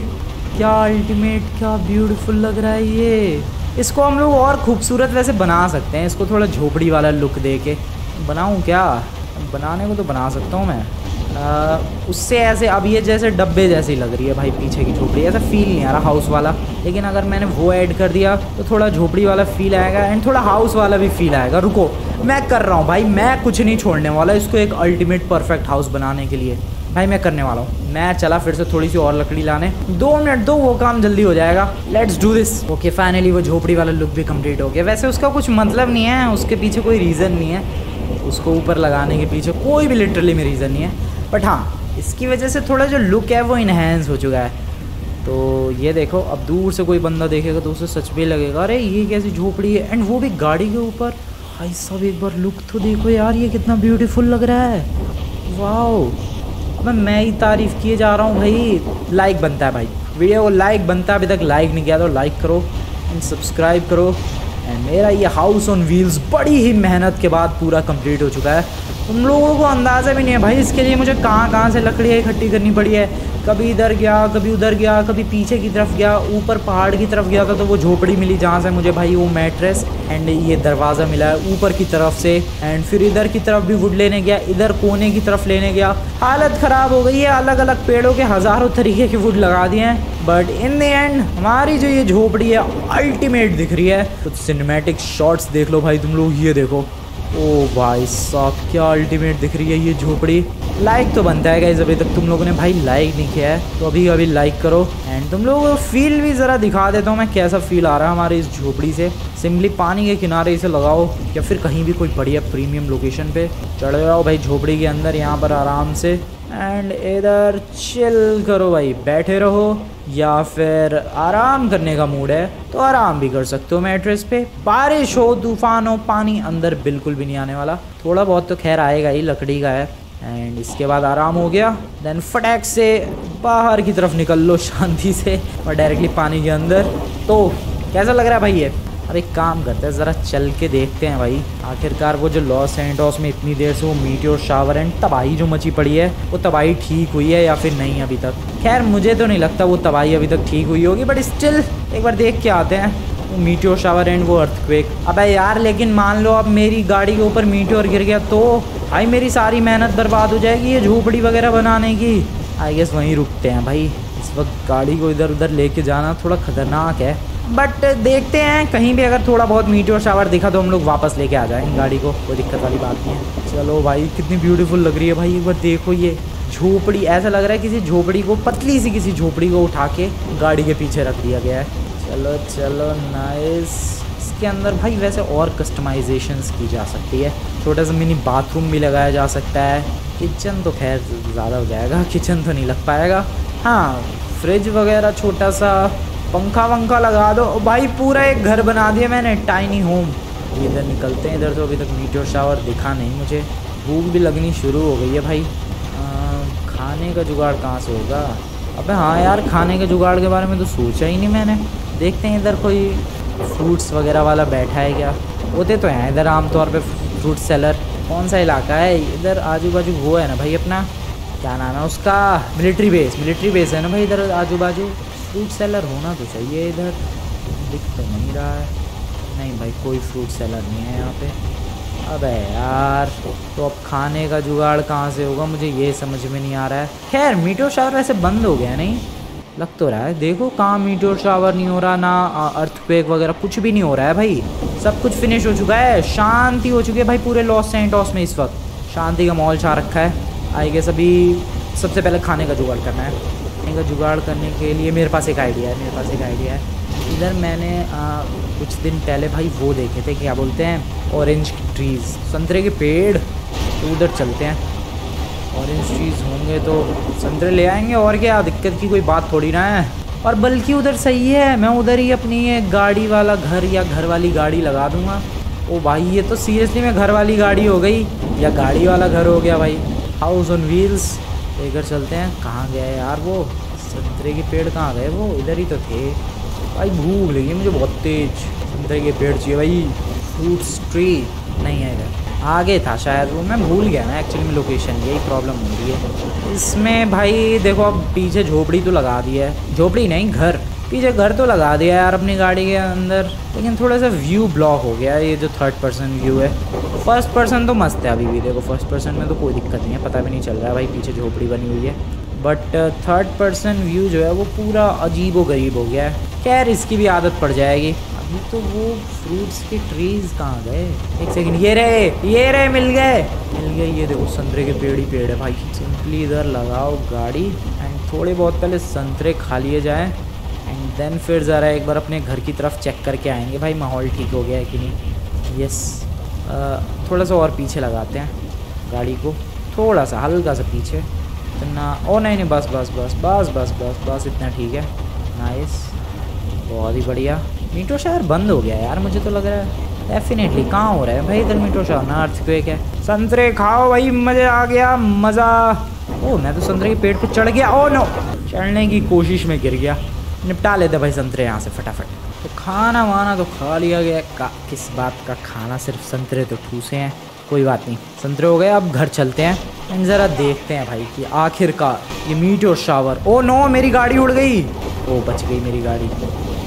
क्या अल्टीमेट क्या ब्यूटीफुल लग रहा है ये। इसको हम लोग और खूबसूरत वैसे बना सकते हैं, इसको थोड़ा झोपड़ी वाला लुक दे के। बनाऊँ क्या? बनाने को तो बना सकता हूँ मैं। आ, उससे ऐसे अब ये जैसे डब्बे जैसी लग रही है भाई पीछे की झोपड़ी ऐसा फील नहीं आ रहा हाउस वाला। लेकिन अगर मैंने वो ऐड कर दिया तो थोड़ा झोपड़ी वाला फील आएगा एंड थोड़ा हाउस वाला भी फील आएगा। रुको मैं कर रहा हूँ भाई मैं कुछ नहीं छोड़ने वाला इसको एक अल्टीमेट परफेक्ट हाउस बनाने के लिए। भाई मैं करने वाला हूँ। मैं चला फिर से थोड़ी सी और लकड़ी लाने। दो मिनट दो वो काम जल्दी हो जाएगा। Let's do this okay finally वो झोपड़ी वाला लुक भी कंप्लीट हो गया। वैसे उसका कुछ मतलब नहीं है उसके पीछे कोई रीज़न नहीं है। उसको ऊपर लगाने के पीछे कोई भी लिटरली में रीज़न नहीं है। बट हाँ इसकी वजह से थोड़ा जो लुक है वो इन्हेंस हो चुका है। तो ये देखो, अब दूर से कोई बंदा देखेगा तो उसे सच भी लगेगा, अरे, ये कैसी झोपड़ी है? एंड वो भी गाड़ी के ऊपर। भाई सब एक बार लुक तो देखो यार, ये कितना ब्यूटीफुल लग रहा है। वाह अब मैं ही तारीफ़ किए जा रहा हूँ भाई। लाइक बनता है भाई। वीडियो को लाइक बनता है, अभी तक लाइक नहीं किया तो लाइक करो। एंड सब्सक्राइब करो। एंड मेरा ये हाउस ऑन व्हील्स बड़ी ही मेहनत के बाद पूरा कंप्लीट हो चुका है। तुम लोगों को अंदाज़ा भी नहीं है, भाई इसके लिए मुझे कहाँ कहाँ से लकड़ियाँ इकट्ठी करनी पड़ी है? कभी इधर गया, कभी उधर गया, कभी पीछे की तरफ़ गया, ऊपर पहाड़ की तरफ़ गया था तो वो झोपड़ी मिली जहाँ से मुझे भाई वो मैट्रेस एंड ये दरवाज़ा मिला है ऊपर की तरफ़ से एंड फिर इधर की तरफ़ भी वुड लेने गया, इधर कोने की तरफ़ लेने गया। हालत ख़राब हो गई है अलग अलग पेड़ों के हज़ारों तरीके के वुड लगा दिए हैं बट इन द एंड हमारी जो ये झोपड़ी है अल्टीमेट दिख रही है। कुछ सिनेमेटिक शॉट्स देख लो भाई तुम लोग, ये देखो। ओ भाई साहब, क्या अल्टीमेट दिख रही है ये झोपड़ी। लाइक तो बनता है गाइज़ अभी तक तुम लोगों ने भाई लाइक नहीं किया है तो अभी अभी लाइक करो। एंड तुम लोगों को फील भी ज़रा दिखा देता हूँ मैं कैसा फील आ रहा है हमारी इस झोपड़ी से। सिंपली पानी के किनारे इसे लगाओ, या फिर कहीं भी कोई बढ़िया प्रीमियम लोकेशन पे चढ़ जाओ भाई झोपड़ी के अंदर, यहाँ पर आराम से। एंड इधर चिल करो भाई, बैठे रहो, या फिर आराम करने का मूड है तो आराम भी कर सकते हो मैट्रेस पे। बारिश हो, तूफ़ान हो, पानी अंदर बिल्कुल भी नहीं आने वाला। थोड़ा बहुत तो खैर आएगा ही, लकड़ी का है। एंड इसके बाद आराम हो गया। देन फटैक से बाहर की तरफ़ निकल लो शांति से और डायरेक्टली पानी के अंदर। तो कैसा लग रहा है भाई ये? अब एक काम करते हैं, ज़रा चल के देखते हैं भाई। आखिरकार वो जो लॉस एंडोस में इतनी देर से वो मीटियोर शावर एंड तबाही जो मची पड़ी है, वो तबाही ठीक हुई है या फिर नहीं अभी तक? खैर, मुझे तो नहीं लगता वो तबाही अभी तक ठीक हुई होगी बट स्टिल एक बार देख के आते हैं। वो मीटियोर शावर एंड वो अर्थक्वेक अब यार, लेकिन मान लो अब मेरी गाड़ी के ऊपर मीटियोर गिर गया तो भाई मेरी सारी मेहनत बर्बाद हो जाएगी ये झोपड़ी वगैरह बनाने की। आई गेस वहीं रुकते हैं भाई। इस वक्त गाड़ी को इधर उधर लेके जाना थोड़ा ख़तरनाक है। बट देखते हैं, कहीं भी अगर थोड़ा बहुत मीटर और शावर दिखा तो हम लोग वापस लेके आ जाएँगे गाड़ी को। कोई दिक्कत वाली बात नहीं है। चलो भाई, कितनी ब्यूटीफुल लग रही है भाई। एक बार देखो ये झोपड़ी, ऐसा लग रहा है किसी झोपड़ी को, पतली सी किसी झोपड़ी को उठा के गाड़ी के पीछे रख दिया गया है। चलो चलो नाइस इसके अंदर भाई वैसे और कस्टमाइजेशन की जा सकती है। छोटा सा मिनी बाथरूम भी लगाया जा सकता है। किचन तो खैर ज़्यादा हो जाएगा किचन तो नहीं लग पाएगा। हाँ फ्रिज वगैरह छोटा सा पंखा वंखा लगा दो। भाई पूरा एक घर बना दिया मैंने टाइनी होम इधर निकलते हैं इधर तो अभी तक मीटर शावर दिखा नहीं मुझे। भूख भी लगनी शुरू हो गई है भाई। आ, खाने का जुगाड़ कहाँ से होगा? अबे हाँ यार खाने के जुगाड़ के बारे में तो सोचा ही नहीं मैंने। देखते हैं इधर कोई फ्रूट्स वगैरह वाला बैठा है क्या? होते तो हैं इधर आमतौर पे फ्रूट सेलर कौन सा इलाका है? इधर आजू बाजू वो है ना भाई अपना? क्या नाम है उसका? मिलिट्री बेस मिलिट्री बेस है ना भाई इधर आजू बाजू फ्रूट सेलर होना तो चाहिए इधर। दिख तो नहीं रहा है। नहीं भाई, कोई फ्रूट सेलर नहीं है यहाँ पे। अबे यार तो अब खाने का जुगाड़ कहाँ से होगा? मुझे ये समझ में नहीं आ रहा है। खैर मीटो शावर वैसे बंद हो गया नहीं? लग तो रहा है। देखो कहाँ मीटो शावर नहीं हो रहा ना अर्थक्वेक वगैरह कुछ भी नहीं हो रहा है भाई। सब कुछ फिनिश हो चुका है शांति हो चुकी है भाई पूरे लॉस सेंटॉस में इस वक्त। शांति का माहौल छा रखा है। आई गेस अभी सबसे पहले खाने का जुगाड़ करना है। खाने का जुगाड़ करने के लिए मेरे पास एक आइडिया है मेरे पास एक आइडिया है। इधर मैंने आ, कुछ दिन पहले भाई वो देखे थे क्या बोलते हैं ऑरेंज ट्रीज़ संतरे के पेड़ तो उधर चलते हैं। ऑरेंज ट्रीज़ होंगे तो संतरे ले आएँगे। और क्या, दिक्कत की कोई बात थोड़ी ना है। और बल्कि उधर सही है, मैं उधर ही अपनी एक गाड़ी वाला घर या घर वाली गाड़ी लगा दूँगा। ओ भाई, ये तो सीरियसली में घर वाली गाड़ी हो गई या गाड़ी वाला घर हो गया भाई। हाउस ऑन व्हील्स लेकर चलते हैं। कहाँ गए यार वो? संतरे के पेड़ कहाँ गए वो? इधर ही तो थे। भाई, भूख लगी मुझे बहुत तेज। संतरे के पेड़ चाहिए भाई। फ्रूट्स ट्री नहीं है इधर। आगे था शायद, वो मैं भूल गया ना एक्चुअली में लोकेशन यही प्रॉब्लम हो रही है। इसमें भाई, देखो अब पीछे झोपड़ी तो लगा दी है। झोपड़ी नहीं, घर। पीछे घर तो लगा दिया यार अपनी गाड़ी के अंदर, लेकिन थोड़ा सा व्यू ब्लॉक हो गया ये जो थर्ड पर्सन व्यू है। फ़र्स्ट पर्सन तो मस्त है अभी भी, देखो फ़र्स्ट पर्सन में तो कोई दिक्कत नहीं है, पता भी नहीं चल रहा है भाई, पीछे झोपड़ी बनी हुई है। बट थर्ड पर्सन व्यू जो है वो पूरा अजीब व गरीब हो गया है। खैर, इसकी भी आदत पड़ जाएगी। अभी तो वो फ्रूट्स के ट्रीज कहाँ गए? एक सेकंड ये रहे ये रहे, मिल गए। मिल गए, ये देखो, संतरे के पेड़ ही पेड़ है भाई। सिंपली इधर लगाओ गाड़ी एंड थोड़े बहुत पहले संतरे खा लिए जाए एंड देन फिर ज़रा एक बार अपने घर की तरफ़ चेक करके आएँगे। भाई, माहौल ठीक हो गया है कि नहीं? यस थोड़ा सा और पीछे लगाते हैं गाड़ी को। थोड़ा सा, हल्का सा पीछे। इतना, ओ, नहीं नहीं, बस बस बस बस बस बस बस, इतना ठीक है। नाइस बहुत ही बढ़िया। मीटो शहर बंद हो गया यार मुझे तो लग रहा है। डेफिनेटली कहाँ हो रहा है? भाई इधर मीटो शहर ना अर्थ क्वेक है। संतरे खाओ भाई मज़ा आ गया मज़ा। ओ मैं तो संतरे के पेड़ पे चढ़ गया। ओ नो चढ़ने की कोशिश में गिर गया। निपटा लेते भाई संतरे यहाँ से फटाफट। तो खाना वाना तो खा लिया गया। का किस बात का खाना? सिर्फ़ संतरे तो ठूसे हैं। कोई बात नहीं। संतरे हो गए अब घर चलते हैं। एंड ज़रा देखते हैं भाई कि आखिरकार ये मीट और शावर ओ नो मेरी गाड़ी उड़ गई। ओ बच गई मेरी गाड़ी।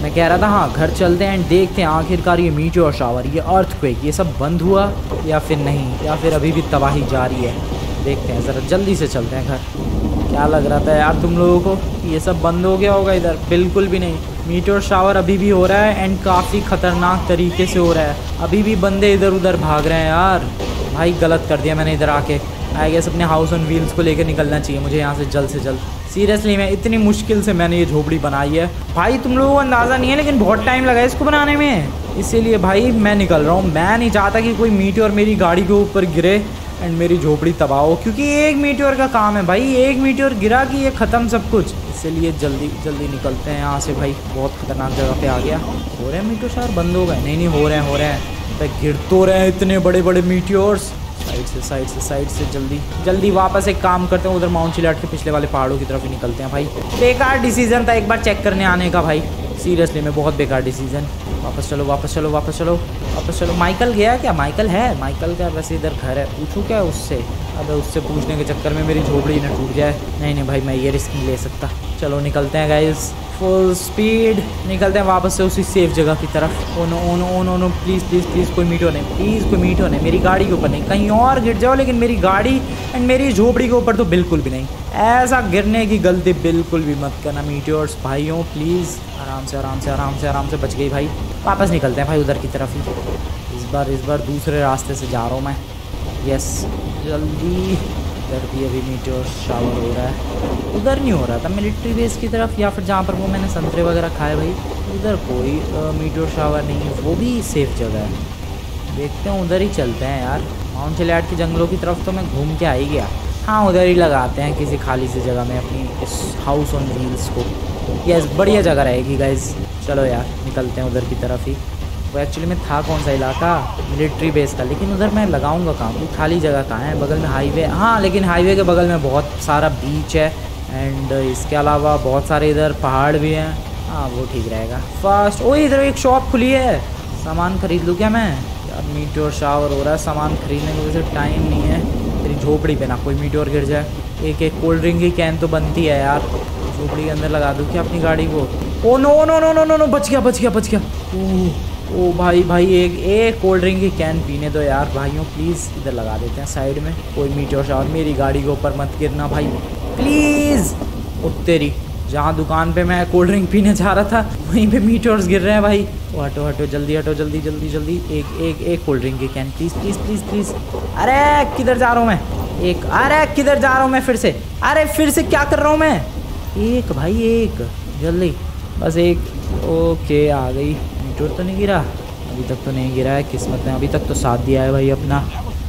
मैं कह रहा था हाँ घर चलते हैं एंड देखते हैं आखिरकार ये मीट और शावर, ये अर्थ क्वेक ये सब बंद हुआ या फिर नहीं, या फिर अभी भी तबाही जारी है? देखते हैं, ज़रा जल्दी से चलते हैं घर। क्या लग रहा था यार तुम लोगों को ये सब बंद हो गया होगा इधर? बिल्कुल भी नहीं। मीट और शावर अभी भी हो रहा है एंड काफ़ी ख़तरनाक तरीके से हो रहा है। अभी भी बंदे इधर उधर भाग रहे हैं यार। भाई गलत कर दिया मैंने इधर आके। आई गेस अपने हाउस ऑन व्हील्स को लेकर निकलना चाहिए मुझे यहाँ से जल्द से जल्द। सीरियसली मैं इतनी मुश्किल से मैंने ये झोपड़ी बनाई है। भाई, तुम लोगों को अंदाज़ा नहीं है, लेकिन बहुत टाइम लगा इसको बनाने में। इसीलिए भाई, मैं निकल रहा हूँ। मैं नहीं चाहता कि कोई मीट और मेरी गाड़ी के ऊपर गिरे एंड मेरी झोपड़ी तबाह हो, क्योंकि एक मीटर का काम है भाई। एक मीटर गिरा कि ये ख़त्म सब कुछ। इसीलिए जल्दी जल्दी निकलते हैं यहाँ से भाई। बहुत खतरनाक जगह पे आ गया। हो रहे हैं मीटर शायद बंद हो गए। नहीं नहीं, हो रहे हैं, हो रहे हैं। गिर तो रहे हैं इतने बड़े बड़े मीटियोर्स साइड से साइड से साइड से, जल्दी। जल्दी वापस एक काम करते हैं, उधर माउंट चिलाट के पिछले वाले पहाड़ों की तरफ़ ही निकलते हैं भाई। बेकार डिसीज़न था एक बार चेक करने आने का भाई। सीरियसली में बहुत बेकार डिसीज़न वापस चलो वापस चलो वापस चलो वापस चलो। माइकल गया क्या? माइकल है? माइकल का वैसे इधर घर है। पूछूँ क्या उससे? अब उससे पूछने के चक्कर में मेरी झोपड़ी ना टूट जाए। नहीं नहीं भाई, मैं ये रिस्क नहीं ले सकता। चलो, निकलते हैं गाइज़ फुल स्पीड निकलते हैं वापस से उसी सेफ़ जगह की तरफ़। Oh no oh no oh no oh no please please please कोई मीट होने प्लीज़ कोई मीट होने मेरी गाड़ी के ऊपर नहीं। कहीं और गिर जाओ, लेकिन मेरी गाड़ी एंड मेरी झोपड़ी के ऊपर तो बिल्कुल भी नहीं। ऐसा गिरने की गलती बिल्कुल भी मत करना मीटियोर्स भाइयों प्लीज़ आराम से आराम से आराम से आराम से बच गई भाई। वापस निकलते हैं भाई उधर की तरफ़ ही। इस बार इस बार दूसरे रास्ते से जा रहा हूँ मैं। यस जल्दी। इधर भी अभी मीटर शावर हो रहा है। उधर नहीं हो रहा था मिलिट्री बेस की तरफ़, या फिर जहाँ पर वो मैंने संतरे वगैरह खाए भाई, उधर कोई मीटर शावर नहीं है। वो भी सेफ़ जगह है। देखते हैं, उधर ही चलते हैं यार। माउंट चिलैट के जंगलों की तरफ़ तो मैं घूम के आ ही गया। हाँ उधर ही लगाते हैं किसी खाली सी जगह में अपनी इस हाउस ऑन व्हील्स को। यस बढ़िया जगह रहेगी गाइज़ चलो यार, निकलते हैं उधर की तरफ़ ही। वो एक्चुअली में था कौन सा इलाका? मिलिट्री बेस का लेकिन उधर मैं लगाऊँगा कहाँ कोई खाली जगह कहाँ है? बगल में हाईवे हाँ लेकिन हाईवे के बगल में बहुत सारा बीच है। एंड इसके अलावा बहुत सारे इधर पहाड़ भी हैं। हाँ वो ठीक रहेगा। फास्ट ओए, इधर एक शॉप खुली है। सामान खरीद लूँ क्या मैं? यार मीट और शावर हो रहा है। सामान खरीदने की वजह से टाइम नहीं है। तेरी झोपड़ी पे ना कोई मीटोर गिर जाए। एक एक कोल्ड ड्रिंक की कैन तो बनती है यार। झोपड़ी के अंदर लगा दूँ क्या अपनी गाड़ी को? ओ no no no no no no बच गया बच गया बच गया। ओ ओ भाई भाई, एक एक कोल्ड ड्रिंक की कैन पीने दो यार। भाइयों प्लीज़ इधर लगा देते हैं साइड में। कोई मीटर शावर, मेरी गाड़ी के ऊपर मत गिरना भाई। प्लीज़ उत्तेरी जहाँ दुकान पे मैं कोल्ड ड्रिंक पीने जा रहा था, वहीं पे मीटर्स गिर रहे हैं भाई। ओ, हटो हटो, जल्दी हटो, जल्दी जल्दी जल्दी। एक एक एक कोल्ड ड्रिंक की can please please please please अरे, किधर जा रहा हूँ मैं? एक, अरे, किधर जा रहा हूँ मैं फिर से? अरे, फिर से क्या कर रहा हूँ मैं? एक, भाई, एक, जल्दी। बस एक, ओके, आ गई। मीटर तो नहीं गिरा? अभी तक तो नहीं गिरा है, किस्मत ने अभी तक तो साथ दिया है भाई अपना।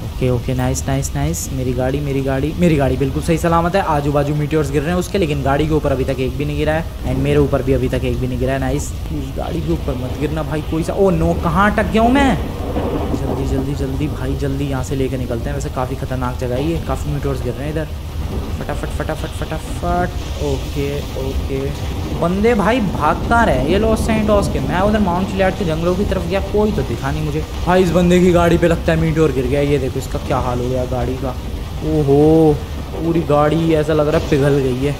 Okay okay nice nice nice मेरी गाड़ी मेरी गाड़ी मेरी गाड़ी बिल्कुल सही सलामत है। आजू बाजू मीटर्स गिर रहे हैं उसके, लेकिन गाड़ी के ऊपर अभी तक एक भी नहीं गिरा है। एंड मेरे ऊपर भी अभी तक एक भी नहीं गिरा है। नाइस प्लीज़ गाड़ी के ऊपर मत गिरना भाई, कोई सा ओ नो कहाँ अटक गया हूँ मैं? जल्दी जल्दी जल्दी भाई, जल्दी यहाँ से लेकर निकलते हैं। वैसे काफ़ी खतरनाक जगह है ये। काफ़ी मीटर्स गिर रहे हैं इधर। फटाफट फटाफट फटाफट। Okay okay. बंदे भाई भागता रहे, ये लॉस सेंटोस के। मैं उधर माउंट चिलियाड के जंगलों की तरफ़ गया, कोई तो दिखा नहीं मुझे। भाई, इस बंदे की गाड़ी पे लगता है मीटोर गिर गया, ये देखो इसका क्या हाल हो गया गाड़ी का। ओहो, पूरी गाड़ी ऐसा लग रहा है पिघल गई है।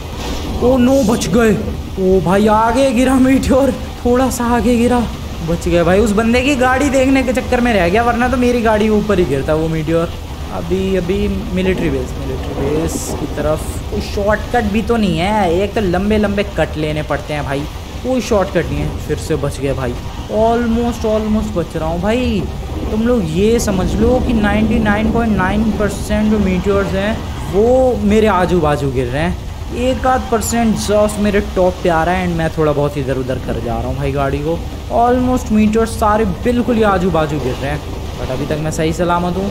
ओ, नो बच गए। ओ भाई, आगे गिरा मीटोर, थोड़ा सा आगे गिरा। बच गया भाई, उस बंदे की गाड़ी देखने के चक्कर में रह गया, वरना तो मेरी गाड़ी ऊपर ही गिरता वो मीटियोर अभी अभी मिलिट्री बेस मिलिट्री बेस की तरफ़ कोई शॉर्टकट भी तो नहीं है। एक तो लंबे लंबे कट लेने पड़ते हैं भाई। कोई शॉर्टकट नहीं है। फिर से बच गए भाई। ऑलमोस्ट ऑलमोस्ट बच रहा हूँ भाई। तुम लोग ये समझ लो कि 99.9 परसेंट जो मीटर्स हैं, वो मेरे आजू बाजू गिर रहे हैं। एक आध परसेंट जॉस मेरे टॉप पे आ रहा है एंड मैं थोड़ा बहुत इधर उधर कर जा रहा हूँ भाई गाड़ी को। ऑलमोस्ट मीटर्स सारे बिल्कुल ही आजू बाजू गिर रहे हैं। बट अभी तक मैं सही सलामत हूँ।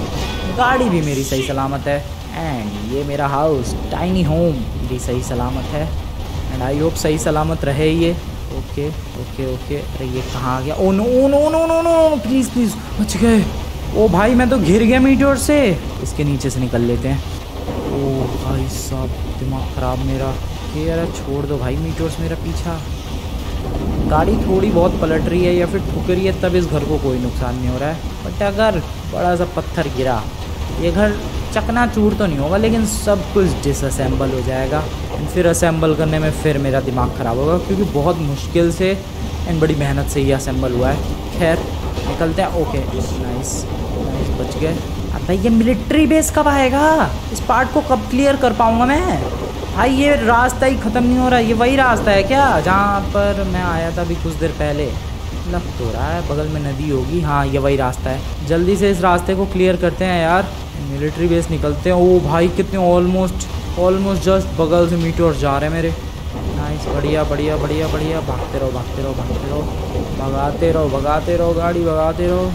गाड़ी भी मेरी सही सलामत है। एंड ये मेरा हाउस टाइनी होम भी सही सलामत है। एंड आई होप सही सलामत रहे ये। ओके ओके ओके अरे ये कहाँ आ गया? ओ no oh no no no no please please बच गए। ओ भाई, मैं तो घिर गया मीटर से। इसके नीचे से निकल लेते हैं। ओ भाई साहब, दिमाग ख़राब मेरा। कि यार छोड़ दो भाई मीटर्स मेरा पीछा। गाड़ी थोड़ी बहुत पलट रही है या फिर ठुक रही है, तब इस घर को कोई नुकसान नहीं हो रहा है। बट अगर बड़ा सा पत्थर गिरा ये घर चकना चूर तो नहीं होगा, लेकिन सब कुछ डिसअसेंबल हो जाएगा। फिर असेंबल करने में फिर मेरा दिमाग ख़राब होगा, क्योंकि बहुत मुश्किल से एंड बड़ी मेहनत से ये असेंबल हुआ है। खैर, निकलते हैं। ओके नाइस नाइस बच गए। अब भाई, ये मिलिट्री बेस कब आएगा? इस पार्ट को कब क्लियर कर पाऊँगा मैं? भाई, ये रास्ता ही ख़त्म नहीं हो रहा, ये वही रास्ता है क्या? जहाँ पर मैं आया था अभी कुछ देर पहले। लग तो रहा है, बगल में नदी होगी। हाँ ये वही रास्ता है। जल्दी से इस रास्ते को क्लियर करते हैं यार। मिलिट्री बेस निकलते हैं। ओ भाई, कितने ऑलमोस्ट ऑलमोस्ट जस्ट बगल से मीटर जा रहे हैं मेरे। नाइस बढ़िया बढ़िया बढ़िया बढ़िया। भागते रहो भागते रहो भागते रहो। भगाते रहो भगाते रहो, गाड़ी भगाते रहो।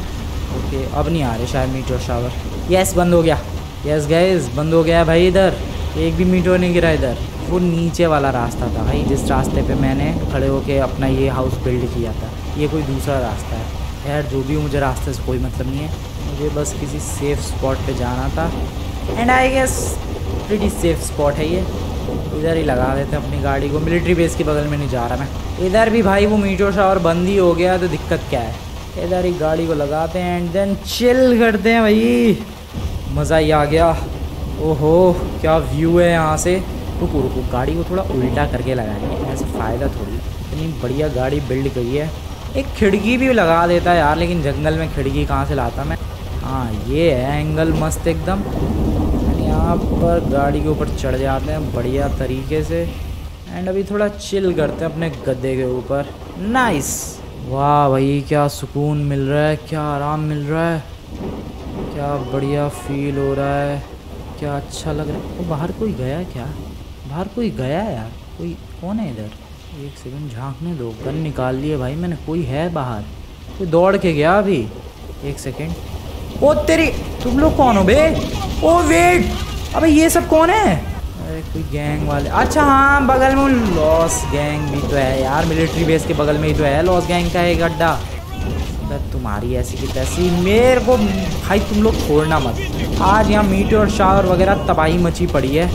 ओके, अब नहीं आ रहे शायद मीटर शावर। यस बंद हो गया। यस गैस बंद हो गया भाई इधर। एक भी मीटर नहीं गिरा इधर। वो नीचे वाला रास्ता था भाई, जिस रास्ते पे मैंने खड़े होके अपना ये हाउस बिल्ड किया था। ये कोई दूसरा रास्ता है। खैर, जो भी मुझे रास्ते से कोई मतलब नहीं है। मुझे बस किसी सेफ़ स्पॉट पे जाना था। And I guess pretty safe spot है ये। इधर ही लगा देते अपनी गाड़ी को। मिलिट्री बेस के बगल में नहीं जा रहा मैं। इधर भी भाई वो मीटर शावर बंद ही हो गया तो दिक्कत क्या है? इधर ही गाड़ी को लगाते हैं एंड देन चिल करते हैं भाई। मज़ा ही आ गया। ओहो, क्या व्यू है यहाँ से। रुको रुको, गाड़ी को थोड़ा उल्टा करके लगाएँगे। ऐसा फ़ायदा थोड़ी इतनी बढ़िया गाड़ी बिल्ड करी है। एक खिड़की भी लगा देता यार, लेकिन जंगल में खिड़की कहाँ से लाता मैं? हाँ ये है एंगल मस्त एकदम। यहाँ पर गाड़ी के ऊपर चढ़ जाते हैं बढ़िया तरीके से। एंड अभी थोड़ा चिल करते हैं अपने गद्दे के ऊपर। नाइस वाह भाई, क्या सुकून मिल रहा है, क्या आराम मिल रहा है। क्या बढ़िया फील हो रहा है, क्या अच्छा लग रहा है। वो बाहर कोई गया क्या? बाहर कोई गया यार? कोई कौन है इधर? एक सेकंड झांकने दो। गन निकाल लिए भाई, मैंने कोई है बाहर? कोई दौड़ के गया अभी? एक सेकंड ओ, तेरी, तुम लोग कौन हो बे? ओ, वेट, अबे ये सब कौन है? अरे, कोई गैंग वाले। अच्छा हाँ बगल में लॉस गैंग भी तो है यार। मिलिट्री बेस के बगल में ही तो है लॉस गैंग का एक अड्डा। तुम्हारी ऐसी की तैसी। मेरे को, भाई, तुम लोग छोड़ना मत। आज यहाँ मीट और शावर वगैरह तबाही मची पड़ी है।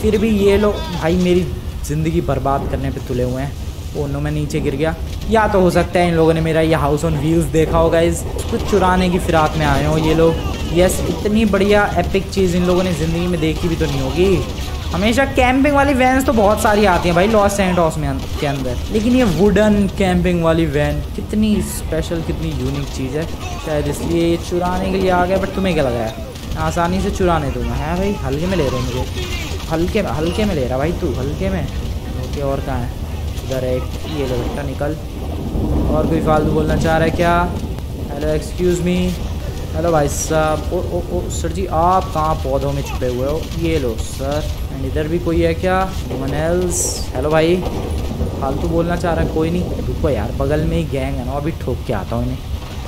फिर भी ये लोग, भाई, मेरी ज़िंदगी बर्बाद करने पे तुले हुए हैं। ओनो में नीचे गिर गया। या तो हो सकता है इन लोगों ने मेरा ये हाउस ऑन व्हील्स देखा होगा, इस कुछ चुराने की फिराक में आए हो ये लोग। यस इतनी बढ़िया एपिक चीज़ इन लोगों ने ज़िंदगी में देखी भी तो नहीं होगी। हमेशा कैंपिंग वाली वैन्स तो बहुत सारी आती हैं भाई लॉस सेंटॉस में के अंदर। लेकिन ये वुडन कैंपिंग वाली वैन कितनी स्पेशल कितनी यूनिक चीज़ है। शायद इसलिए ये चुराने के लिए आ गया बट तुम्हें क्या लगा है आसानी से चुराने दूँगा। है भाई, हल्के में ले रहे हैं मुझे। हल्के में हल्के में ले रहा भाई तू, हल्के में। ओके, और कहाँ है? इधर है, एक ये लो बेटा निकल। और कोई फालतू बोलना चाह रहा है क्या? हेलो एक्सक्यूज़ मी हेलो भाई साहब। ओ ओ ओ सर जी, आप कहाँ पौधों में छुपे हुए हो? ये लो सर एंड इधर भी कोई है क्या? वन एल्स हेलो भाई। फालतू बोलना चाह रहा है, कोई नहीं। रुको यार, बगल में ही गैंग है ना, अभी ठोक के आता हूँ इन्हें।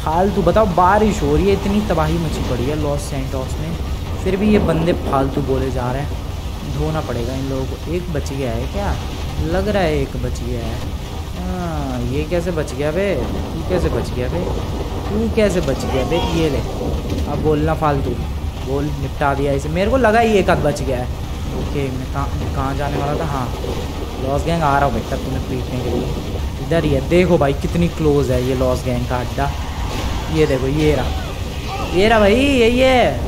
फालतू बताओ, बारिश हो रही है, इतनी तबाही मची पड़ी है लॉस सेंटॉस में। फिर भी ये बंदे फालतू बोले जा रहे हैं। धोना पड़ेगा इन लोगों को। एक बच गया है क्या? लग रहा है एक बच गया है। हाँ ये कैसे बच गया बे? तू कैसे बच गया बे? तू कैसे बच गया बे? ये ले। अब बोलना फालतू। बोल, निपटा दिया इसे। मेरे को लगा ही एक आध बच गया है। ओके, मैं कहाँ कहाँ जाने वाला था? हाँ। लॉस गैंग आ रहा हूँ बेटा तुम्हें पीटने के लिए। इधर ही है। देखो भाई, कितनी क्लोज है ये लॉस गैंग का अड्डा। ये देखो, ये रहा। ये रहा भाई, यही है।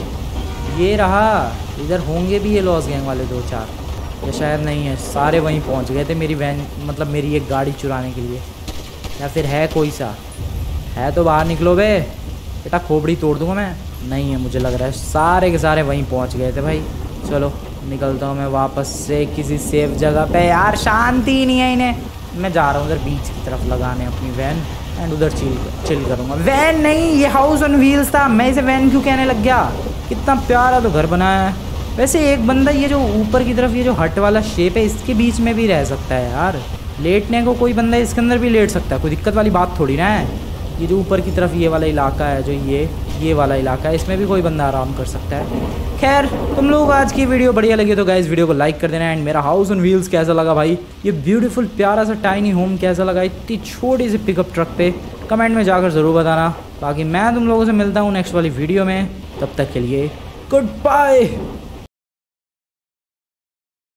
ये रहा। इधर होंगे भी ये लॉस गैंग वाले दो चार। या शायद नहीं है। सारे वहीं पहुँच गए थे मेरी वैन मतलब मेरी एक गाड़ी चुराने के लिए। या फिर है कोई सा? है तो बाहर निकलो बे बेटा खोपड़ी तोड़ दूँगा मैं। नहीं है मुझे लग रहा है। सारे के सारे वहीं पहुँच गए थे भाई। चलो, निकलता हूँ मैं वापस से किसी सेफ़ जगह पे। यार, शांति नहीं है इन्हें। मैं जा रहा हूँ उधर बीच की तरफ़ लगाने अपनी वैन एंड उधर चिल चिल करूँगा। वैन नहीं, ये हाउस ऑन व्हील्स था। मैं इसे वैन क्यों कहने लग गया? कितना प्यारा तो घर बनाया है। वैसे एक बंदा ये जो ऊपर की तरफ़, ये जो हट वाला शेप है, इसके बीच में भी रह सकता है यार। लेटने को कोई बंदा इसके अंदर भी लेट सकता है। कोई दिक्कत वाली बात थोड़ी ना है। ये जो ऊपर की तरफ़ ये वाला इलाका है, जो ये ये वाला इलाका है, इसमें भी कोई बंदा आराम कर सकता है। खैर, तुम लोग आज की वीडियो बढ़िया लगी तो गाइस वीडियो को लाइक कर देना एंड मेरा हाउस ऑन व्हील्स कैसा लगा भाई? ये ब्यूटीफुल प्यारा सा टाइनी होम कैसा लगा? इतनी छोटी सी पिकअप ट्रक पे कमेंट में जाकर ज़रूर बताना। बाकी मैं तुम लोगों से मिलता हूँ नेक्स्ट वाली वीडियो में। तब तक के लिए गुड बाय